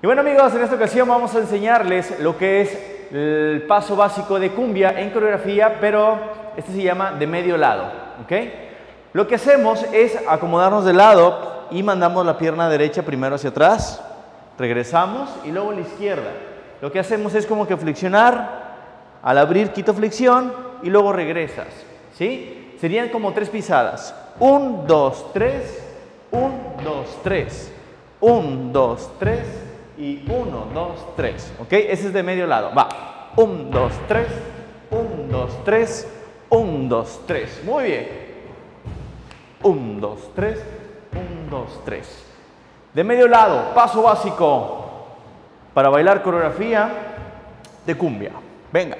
Y bueno amigos, en esta ocasión vamos a enseñarles lo que es el paso básico de cumbia en coreografía, pero este se llama de medio lado, ¿ok? Lo que hacemos es acomodarnos de lado y mandamos la pierna derecha primero hacia atrás, regresamos y luego la izquierda. Lo que hacemos es como que flexionar, al abrir quito flexión y luego regresas, ¿sí? Serían como tres pisadas. Un, dos, tres, un, dos, tres, un, dos, tres, y 1, 2, 3. ¿Ok? Ese es de medio lado. Va. 1, 2, 3. 1, 2, 3. 1, 2, 3. Muy bien. 1, 2, 3. 1, 2, 3. De medio lado, paso básico para bailar coreografía de cumbia. Venga.